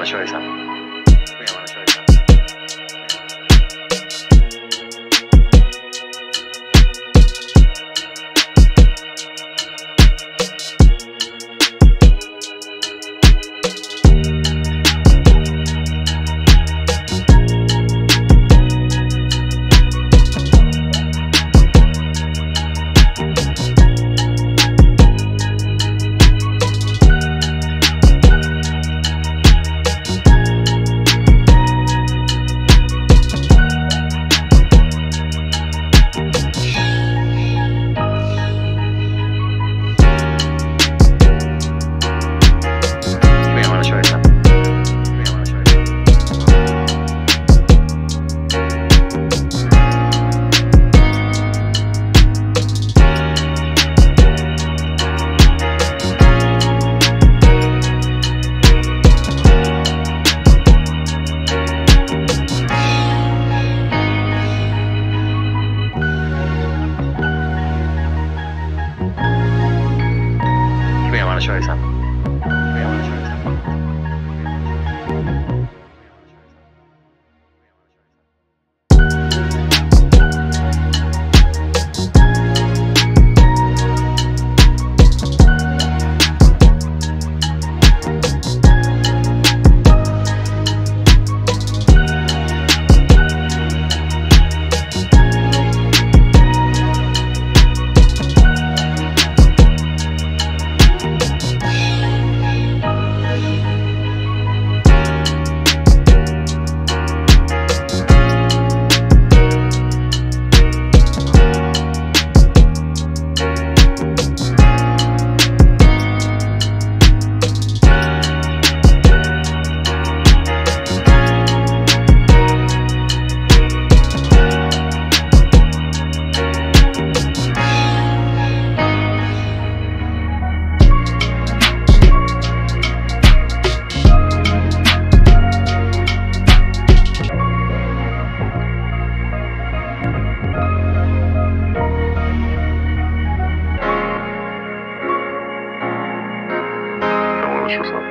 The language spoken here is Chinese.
on a show you something. 笑一下嘛不要了笑一下 or something.